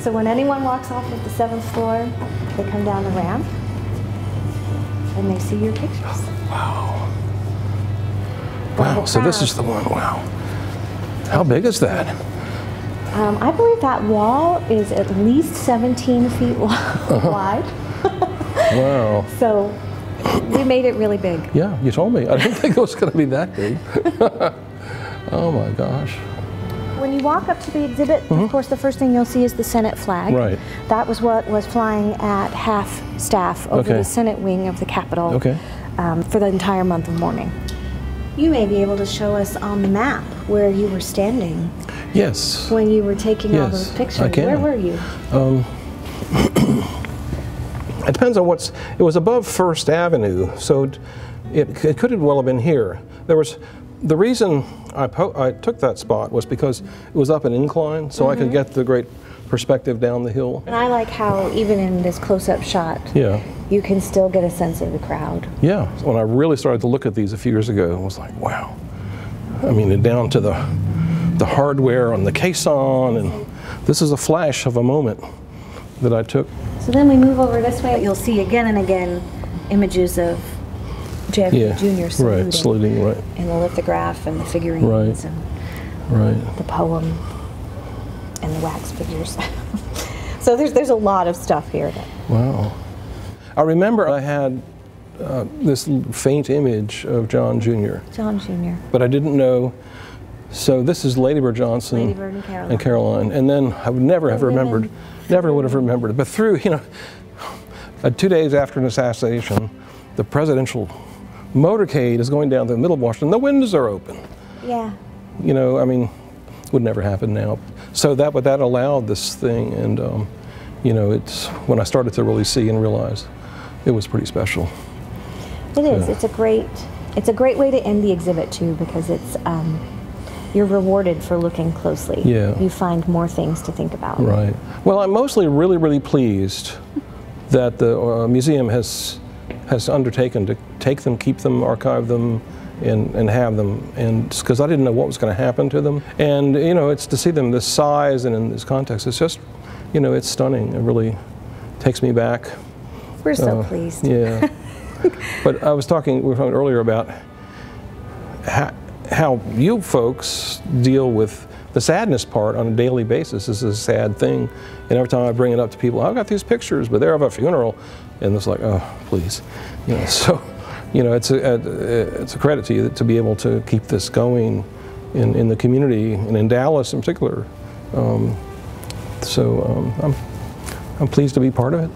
So when anyone walks off of the seventh floor, they come down the ramp and they see your pictures. Wow. Wow. So this is the one. Wow. How big is that? Um, I believe that wall is at least 17 feet wide. Wow. So we made it really big. Yeah, you told me. I didn't think it was going to be that big. oh my gosh. When you walk up to the exhibit, of course, the first thing you'll see is the Senate flag. Mm-hmm. Right. That was what was flying at half staff over Okay. the Senate wing of the Capitol Okay. um, for the entire month of mourning. You may be able to show us on the map where you were standing Yes. when you were taking all Yes, those pictures. I can. Where were you? It depends on what's. It was above First Avenue, so it, it, it could have well have been here. There was. The reason I, po- I took that spot was because it was up an incline, so I Mm-hmm. could get the great perspective down the hill. And I like how even in this close-up shot, Yeah. you can still get a sense of the crowd. Yeah, when I really started to look at these a few years ago, I was like, wow. I mean, down to the the hardware on the caisson, and this is a flash of a moment that I took. So then we move over this way. You'll see again and again images of JFK Yeah, Jr. saluting, right, saluting, right, and the lithograph and the figurines Right. and right. the poem and the wax figures. so there's there's a lot of stuff here. That, Wow. I remember I had uh, this faint image of John Jr., John Jr. but I didn't know. So this is Lady Bird Johnson Lady Bird and Caroline. and Caroline. And then I would never have remembered, never would have remembered. But through, you know, uh, two days after an assassination, the presidential motorcade is going down the middle of Washington. The windows are open. Yeah. You know, I mean, would never happen now. So that, but that allowed this thing, and um, you know, it's when I started to really see and realize it was pretty special. It is. It's a great. It's a great way to end the exhibit too, because it's um, you're rewarded for looking closely. Yeah. You find more things to think about. Right. Well, I'm mostly really, really pleased that the uh, museum has has undertaken to take them, keep them, archive them, and, and have them. And because I didn't know what was going to happen to them, and you know, it's to see them this size and in this context. It's just, you know, it's stunning. It really takes me back. We're so Uh, pleased. Yeah. but I was talking, we were talking earlier about how, how you folks deal with the sadness part on a daily basis. Is a sad thing. And every time I bring it up to people, I've got these pictures, but they're of a funeral. And it's like, oh, please. You know, so, you know, it's a, a, it's a credit to you to be able to keep this going in, in the community and in Dallas in particular. Um, so um, I'm, I'm pleased to be part of it.